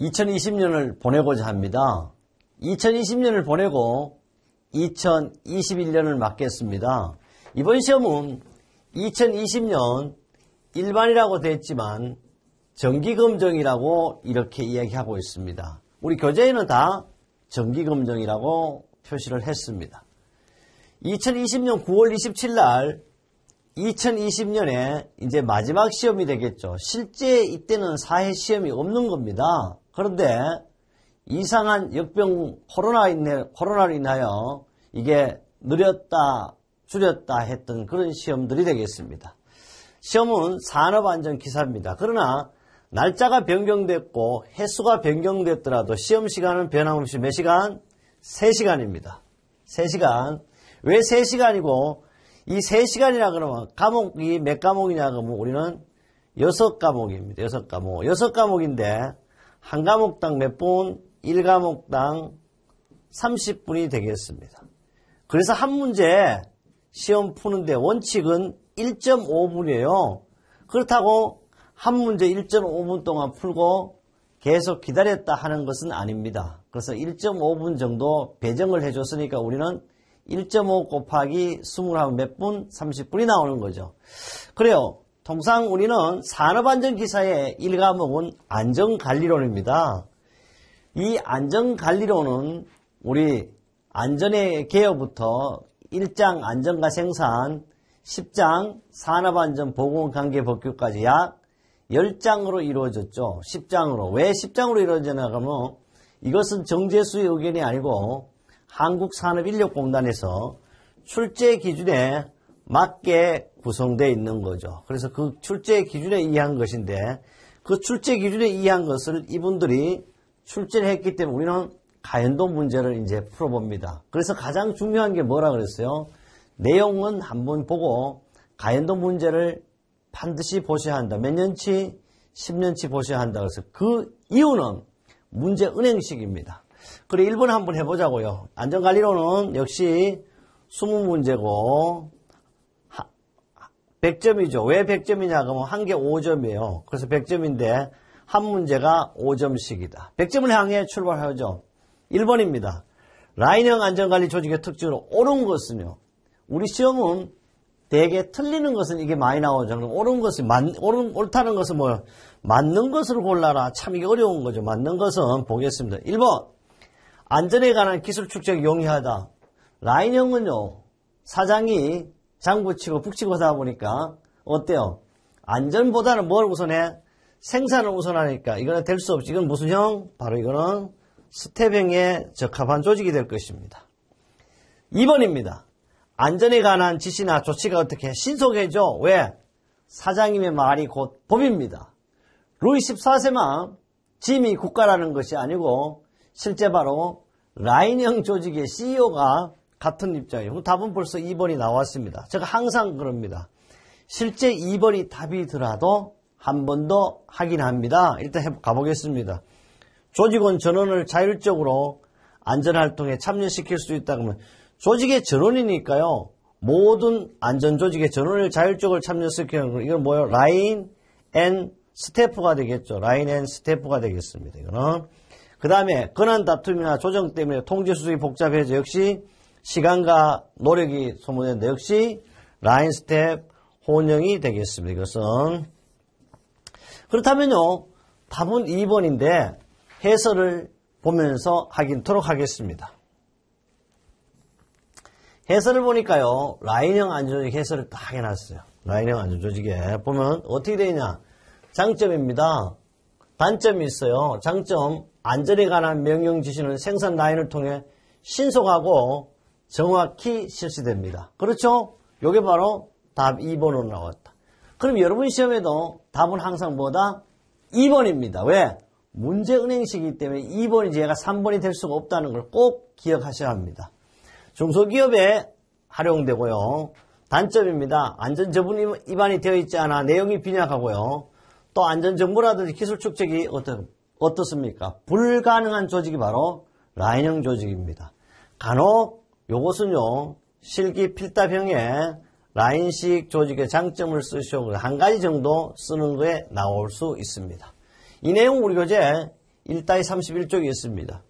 2020년을 보내고자 합니다. 2020년을 보내고 2021년을 맞겠습니다. 이번 시험은 2020년 일반이라고 됐지만 정기검정이라고 이렇게 이야기하고 있습니다. 우리 교재에는 다 정기검정이라고 표시를 했습니다. 2020년 9월 27일 날 2020년에 이제 마지막 시험이 되겠죠. 실제 이때는 사회 시험이 없는 겁니다. 그런데 이상한 역병 코로나 인해, 코로나로 인하여 이게 느렸다, 줄였다 했던 그런 시험들이 되겠습니다. 시험은 산업안전기사입니다. 그러나 날짜가 변경됐고 횟수가 변경됐더라도 시험 시간은 변함없이 몇 시간? 3시간입니다. 3시간. 왜 3시간이고 이 3시간이라 그러면 과목이 몇 과목이냐 그러면 우리는 6과목입니다. 6과목. 6과목인데 한 과목당 몇 분? 1과목당 30분이 되겠습니다. 그래서 한 문제 시험 푸는데 원칙은 1.5분이에요. 그렇다고 한 문제 1.5분 동안 풀고 계속 기다렸다 하는 것은 아닙니다. 그래서 1.5분 정도 배정을 해줬으니까 우리는 1.5 곱하기 20하면 몇 분? 30분이 나오는 거죠. 그래요. 통상 우리는 산업안전기사의 1과목은 안전관리론입니다. 이 안전관리론은 우리 안전의 개요부터 1장 안전과 생산, 10장 산업안전 보건관계 법규까지 약 10장으로 이루어졌죠. 10장으로. 왜 10장으로 이루어졌나 하면 이것은 정제수의 의견이 아니고 한국산업인력공단에서 출제 기준에 맞게 구성되어 있는 거죠. 그래서 그 출제 기준에 의한 것인데 그 출제 기준에 의한 것을 이분들이 출제를 했기 때문에 우리는 가연도 문제를 이제 풀어봅니다. 그래서 가장 중요한 게 뭐라 그랬어요? 내용은 한번 보고 가연도 문제를 반드시 보셔야 한다. 몇 년치? 10년치 보셔야 한다. 그래서 그 이유는 문제 은행식입니다. 그래 1번 한번 해보자고요. 안전관리로는 역시 20문제고 100점이죠. 왜 100점이냐 그러면 한 개 5점이에요. 그래서 100점인데 한 문제가 5점씩이다. 100점을 향해 출발하죠. 1번입니다. 라인형 안전관리 조직의 특징으로 옳은 것은요. 우리 시험은 대개 틀리는 것은 이게 많이 나오죠. 옳은 것이 맞, 옳은, 옳다는 것은 뭐 맞는 것을 골라라. 참 이게 어려운 거죠. 맞는 것은 보겠습니다. 1번 안전에 관한 기술 축적이 용이하다. 라인형은요. 사장이 장구치고 북치고 하다 보니까 어때요? 안전보다는 뭘 우선해? 생산을 우선하니까 이거는 될 수 없지. 이건 무슨 형? 바로 이거는 스텝형에 적합한 조직이 될 것입니다. 2번입니다. 안전에 관한 지시나 조치가 어떻게 신속해져? 왜? 사장님의 말이 곧 법입니다. 루이 14세만 짐이 국가라는 것이 아니고 실제 바로 라인형 조직의 CEO가 같은 입장이에요. 답은 벌써 2번이 나왔습니다. 제가 항상 그럽니다. 실제 2번이 답이더라도 한 번 더 확인합니다. 일단 가보겠습니다. 조직원 전원을 자율적으로 안전활동에 참여시킬 수 있다 그러면 조직의 전원이니까요. 모든 안전조직의 전원을 자율적으로 참여시키는 거 이건 뭐예요? line and staff가 되겠죠. line and staff가 되겠습니다. 이거는. 그 다음에 권한 다툼이나 조정 때문에 통제 수속이 복잡해져 역시 시간과 노력이 소모되는데 역시 라인 스태프 혼용이 되겠습니다. 이것은. 그렇다면요. 답은 2번인데 해설을 보면서 확인토록 하겠습니다. 해설을 보니까요. 라인형 안전조직 해설을 딱 해놨어요. 라인형 안전조직에 보면 어떻게 되냐. 장점입니다. 단점이 있어요. 장점 안전에 관한 명령 지시는 생산 라인을 통해 신속하고 정확히 실시됩니다. 그렇죠? 이게 바로 답 2번으로 나왔다. 그럼 여러분 시험에도 답은 항상 뭐다? 2번입니다. 왜? 문제 은행식이기 때문에 2번이지 얘가 3번이 될 수가 없다는 걸 꼭 기억하셔야 합니다. 중소기업에 활용되고요. 단점입니다. 안전저분 위반이 되어 있지 않아 내용이 빈약하고요. 또 안전정보라든지 기술 축적이 어떻, 어떻습니까? 불가능한 조직이 바로 라인형 조직입니다. 간혹 요것은요. 실기 필답형의 라인식 조직의 장점을 쓰시고 한 가지 정도 쓰는 거에 나올 수 있습니다. 이 내용 우리 교재 1따위 31쪽이 있습니다.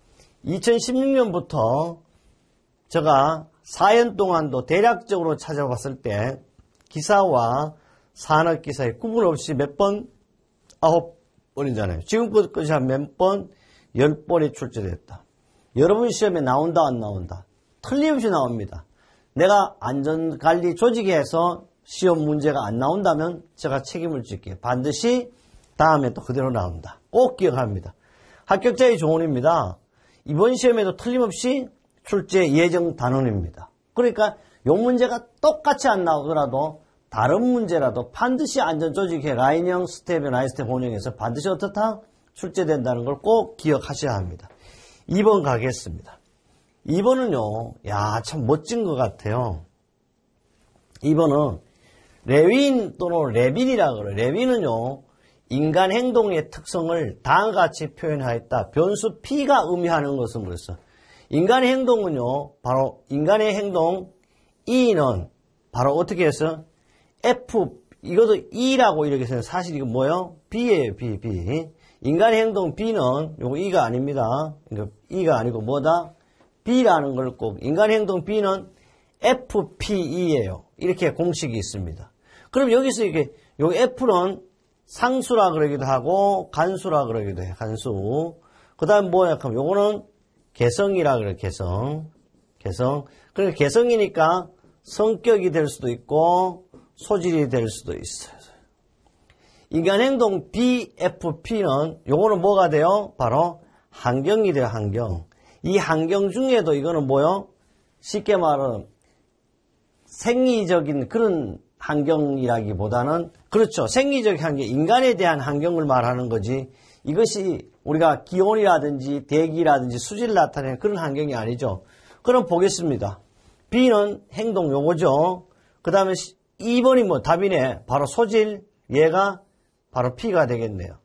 2016년부터 제가 4년 동안도 대략적으로 찾아봤을 때 기사와 산업기사의 구분 없이 몇 번? 아홉 번이잖아요. 지금까지 한 몇 번? 열 번이 출제됐다. 여러분 시험에 나온다 안 나온다? 틀림없이 나옵니다. 내가 안전관리 조직에서 시험 문제가 안 나온다면 제가 책임을 질게요. 반드시 다음에 또 그대로 나온다. 꼭 기억합니다. 합격자의 조언입니다. 이번 시험에도 틀림없이 출제 예정 단원입니다. 그러니까 요 문제가 똑같이 안 나오더라도 다른 문제라도 반드시 안전조직의 라인형 스태프의 라인 스태프 운영에서 반드시 어떻다? 출제된다는 걸 꼭 기억하셔야 합니다. 2번 가겠습니다. 2번은요, 야, 참 멋진 것 같아요. 2번은 레윈 또는 레빈이라 그래요. 레빈은요, 인간 행동의 특성을 다음과 같이 표현하였다. 변수 P가 의미하는 것은 그랬어. 인간의 행동은요, 바로 인간의 행동 E는 바로 어떻게 해서 F, 이것도 E라고 이렇게 해서 사실 이거 뭐예요? B예요, B, B. 인간의 행동 B는 요거 E가 아닙니다. 그러니까 E가 아니고 뭐다? B라는 걸 꼭, 인간의 행동 B는 FPE예요. 이렇게 공식이 있습니다. 그럼 여기서 이게, 요 F는 상수라 그러기도 하고, 간수라 그러기도 해, 간수. 그 다음 뭐야? 그럼 요거는 개성이라 그래, 개성. 개성. 그러니까 개성이니까 성격이 될 수도 있고, 소질이 될 수도 있어요. 인간 행동 BFP는 요거는 뭐가 돼요? 바로 환경이 돼요, 환경. 이 환경 중에도 이거는 뭐요? 쉽게 말하면 생리적인 그런 환경이라기보다는 그렇죠. 생리적 환경, 인간에 대한 환경을 말하는 거지 이것이 우리가 기온이라든지 대기라든지 수질을 나타내는 그런 환경이 아니죠. 그럼 보겠습니다. B는 행동 요거죠. 그 다음에 2번이 뭐 답이네. 바로 소질, 얘가 바로 P가 되겠네요.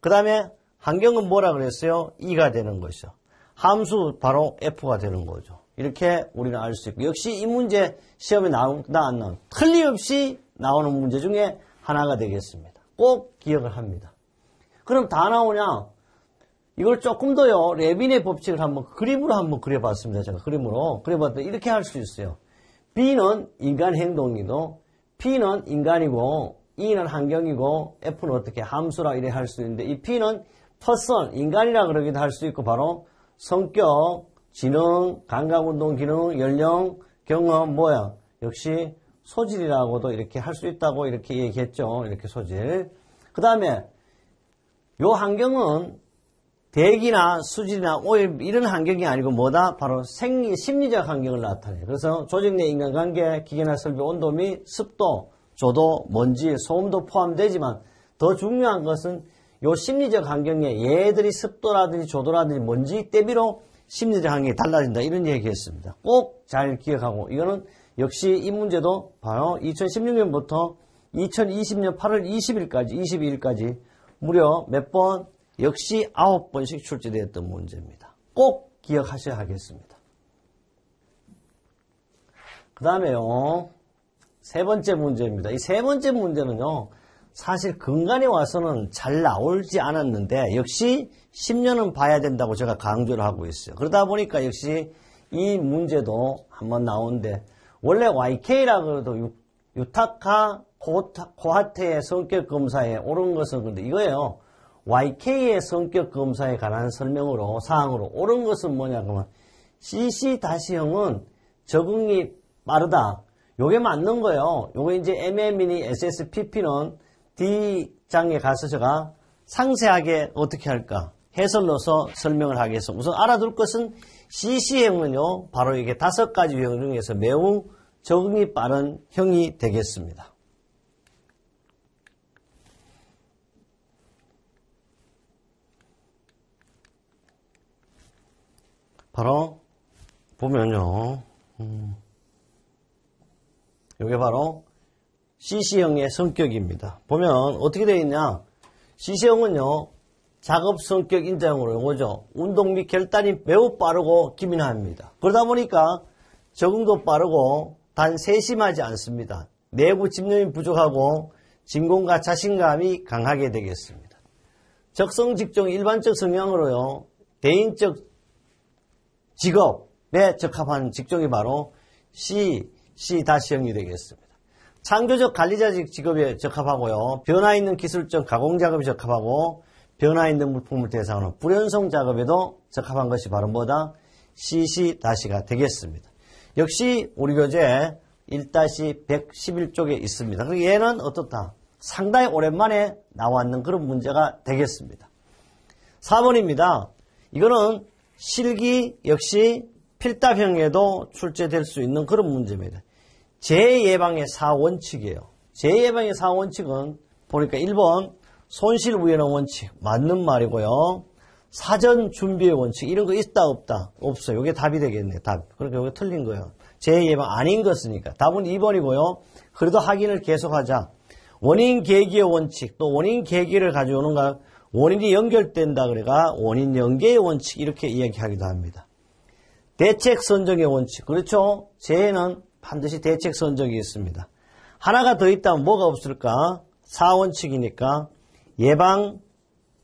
그 다음에 환경은 뭐라 그랬어요? E가 되는 것이죠. 함수 바로 F가 되는 거죠. 이렇게 우리는 알 수 있고 역시 이 문제 시험에 나온다 안 나온 틀림없이 나오는 문제 중에 하나가 되겠습니다. 꼭 기억을 합니다. 그럼 다 나오냐? 이걸 조금 더요. 레빈의 법칙을 한번 그림으로 한번 그려봤습니다. 제가 그림으로 그려봤더니 이렇게 할 수 있어요. B는 인간 행동이고 P는 인간이고 E는 환경이고 F는 어떻게 함수라 이래 할 수 있는데 이 P는 퍼선 인간이라 그러기도 할 수 있고 바로 성격, 지능, 감각운동 기능, 연령, 경험 뭐야 역시 소질이라고도 이렇게 할 수 있다고 이렇게 얘기했죠. 이렇게 소질. 그 다음에 요 환경은 대기나 수질이나 오일 이런 환경이 아니고 뭐다? 바로 생리, 심리적 환경을 나타내요. 그래서 조직 내 인간관계, 기계나 설비 온도 및 습도, 조도, 먼지, 소음도 포함되지만 더 중요한 것은 요 심리적 환경에 얘들이 습도라든지 조도라든지 먼지 대비로 심리적 환경이 달라진다 이런 얘기했습니다. 꼭 잘 기억하고 이거는 역시 이 문제도 바로 2016년부터 2020년 8월 20일까지 22일까지 무려 몇 번 역시 9번씩 출제되었던 문제입니다. 꼭 기억하셔야 하겠습니다. 그 다음에요. 세 번째 문제입니다. 이 세 번째 문제는요. 사실 근간에 와서는 잘 나오지 않았는데 역시 10년은 봐야 된다고 제가 강조를 하고 있어요. 그러다 보니까 역시 이 문제도 한번 나오는데 원래 YK라 그래도 유타카 코하테의 성격 검사에 옳은 것은 근데 이거예요. YK의 성격 검사에 관한 설명으로 사항으로 옳은 것은 뭐냐 그러면 CC-형은 적응이 빠르다. 요게 맞는 거예요. 요게 이제 MM이니 SSPP는 D장에 가서 제가 상세하게 어떻게 할까 해설 넣어서 설명을 하겠습니다. 우선 알아둘 것은 CC형은요, 바로 이게 다섯 가지 유형 중에서 매우 적응이 빠른 형이 되겠습니다. 바로 보면요, 음, 이게 바로 CC형의 성격입니다. 보면 어떻게 되어 있냐? CC형은요, 작업 성격 인자형으로 오죠. 운동 및 결단이 매우 빠르고 기민합니다. 그러다 보니까 적응도 빠르고 단 세심하지 않습니다. 내부 집념이 부족하고 진공과 자신감이 강하게 되겠습니다. 적성 직종 일반적 성향으로요. 대인적 직업에 적합한 직종이 바로 C, C-형이 되겠습니다. 창조적 관리자직 직업에 적합하고요. 변화 있는 기술적 가공 작업에 적합하고 변화 있는 물품을 대상으로 불연성 작업에도 적합한 것이 바로 뭐다? CC-가 되겠습니다. 역시 우리 교재 1-111쪽에 있습니다. 그리고 얘는 어떻다? 상당히 오랜만에 나왔는 그런 문제가 되겠습니다. 4번입니다. 이거는 실기 역시 필답형에도 출제될 수 있는 그런 문제입니다. 재예방의 4원칙이에요. 재예방의 4원칙은 보니까 1번 손실 우연의 원칙 맞는 말이고요. 사전 준비의 원칙 이런 거 있다 없다 없어요. 이게 답이 되겠네. 답. 그러니까 이게 틀린 거예요. 재예방 아닌 것이니까 답은 2번이고요. 그래도 확인을 계속하자. 원인 계기의 원칙 또 원인 계기를 가져오는가 원인이 연결된다 그래가 원인 연계의 원칙 이렇게 이야기하기도 합니다. 대책 선정의 원칙 그렇죠? 재해는 반드시 대책 선정이 있습니다. 하나가 더 있다면 뭐가 없을까? 4원칙이니까 예방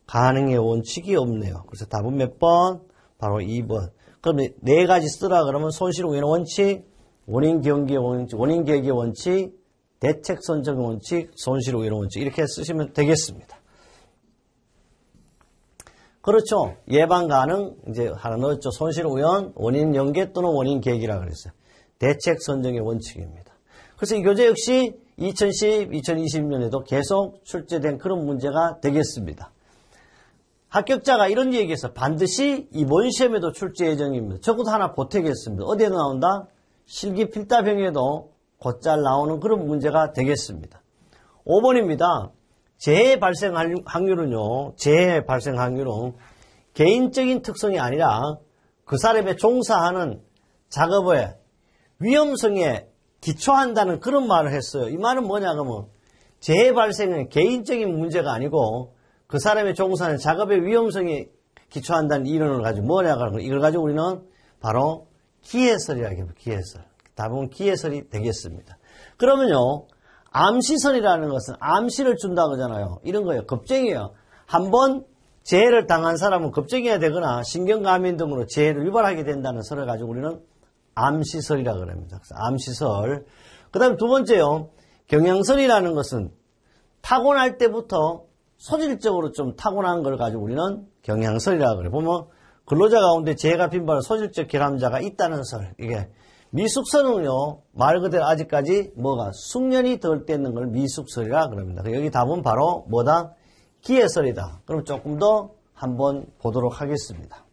가능의 원칙이 없네요. 그래서 답은 몇 번? 바로 2번. 그럼 네 가지 쓰라 그러면 손실 우연 원칙, 원인 경계 원칙, 원인 계기 원칙, 대책 선정 원칙, 손실 우연 원칙 이렇게 쓰시면 되겠습니다. 그렇죠. 예방 가능 이제 하나 넣었죠. 손실 우연, 원인 연계 또는 원인 계기라 그랬어요. 대책 선정의 원칙입니다. 그래서 이 교재 역시 2010, 2020년에도 계속 출제된 그런 문제가 되겠습니다. 합격자가 이런 얘기해서 반드시 이번 시험에도 출제 예정입니다. 적어도 하나 보태겠습니다. 어디에도 나온다? 실기 필답형에도 곧잘 나오는 그런 문제가 되겠습니다. 5번입니다. 재해 발생 확률은요, 재해 발생 확률은 개인적인 특성이 아니라 그 사람의 종사하는 작업의 위험성에 기초한다는 그런 말을 했어요. 이 말은 뭐냐, 그러면 재해 발생은 개인적인 문제가 아니고 그 사람의 종사하는 작업의 위험성에 기초한다는 이론을 가지고 뭐냐, 그러면 이걸 가지고 우리는 바로 기해설이라고 해요, 기해설. 답은 기해설이 되겠습니다. 그러면요, 암시설이라는 것은 암시를 준다 그러잖아요. 이런 거예요. 겁쟁이에요. 한번 재해를 당한 사람은 겁쟁이가 되거나 신경감인 등으로 재해를 유발하게 된다는 설을 가지고 우리는 암시설이라 고 그럽니다. 암시설. 그 다음 두 번째요. 경향설이라는 것은 타고날 때부터 소질적으로 좀 타고난 걸 가지고 우리는 경향설이라 고 그래요. 보면 근로자 가운데 재해가 빈발한 소질적 결함자가 있다는 설. 이게 미숙설은요, 말 그대로 아직까지 뭐가 숙련이 덜 되는 걸 미숙설이라 그럽니다. 여기 답은 바로 뭐다? 기회설이다. 그럼 조금 더 한번 보도록 하겠습니다.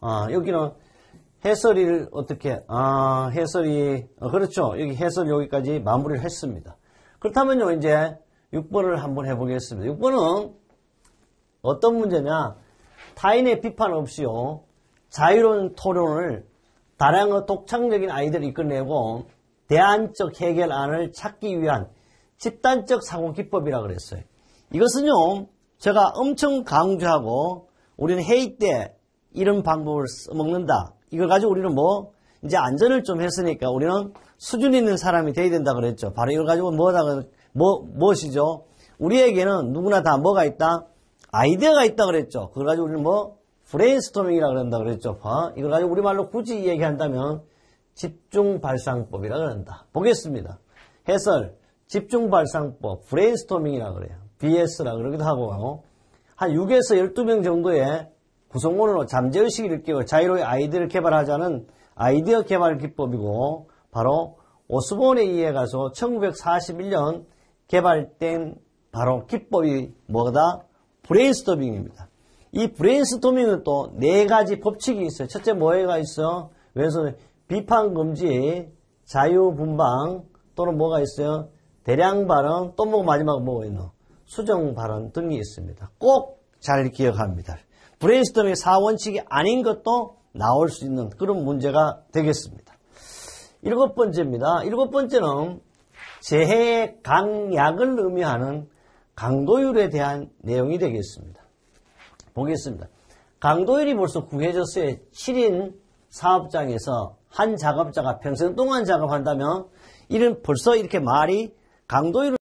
아, 여기는 해설이를 어떻게, 아, 해설이, 어, 그렇죠. 여기 해설 여기까지 마무리를 했습니다. 그렇다면요, 이제 6번을 한번 해보겠습니다. 6번은 어떤 문제냐? 타인의 비판 없이요. 자유로운 토론을 다량의 독창적인 아이들을 이끌어내고 대안적 해결안을 찾기 위한 집단적 사고 기법이라 고 그랬어요. 이것은요, 제가 엄청 강조하고 우리는 회의 때 이런 방법을 써먹는다. 이걸 가지고 우리는 뭐, 이제 안전을 좀 했으니까 우리는 수준 있는 사람이 돼야 된다 그랬죠. 바로 이걸 가지고 뭐다, 뭐, 무엇이죠? 우리에게는 누구나 다 뭐가 있다? 아이디어가 있다 그랬죠. 그걸 가지고 우리는 뭐 브레인스토밍이라 그런다 그랬죠. 어? 이걸 가지고 우리말로 굳이 얘기한다면 집중 발상법이라 그런다. 보겠습니다. 해설 집중 발상법 브레인스토밍이라 그래요. BS라 그러기도 하고 한 6에서 12명 정도의 구성원으로 잠재의식을 일깨워 자유로운 아이디어를 개발하자는 아이디어 개발 기법이고 바로 오스본에 의해 가서 1941년 개발된 바로 기법이 뭐다? 브레인스토밍입니다. 이 브레인스토밍은 또 네 가지 법칙이 있어요. 첫째 뭐가 있어? 왼손에 비판 금지, 자유 분방 또는 뭐가 있어요? 대량 발언, 또 뭐 마지막 뭐가 있노? 수정 발언 등이 있습니다. 꼭 잘 기억합니다. 브레인스토밍 사원칙이 아닌 것도 나올 수 있는 그런 문제가 되겠습니다. 일곱 번째입니다. 일곱 번째는 재해 강약을 의미하는 강도율에 대한 내용이 되겠습니다. 보겠습니다. 강도율이 벌써 구해졌어요. 7인 사업장에서 한 작업자가 평생 동안 작업한다면 이는 벌써 이렇게 말이 강도를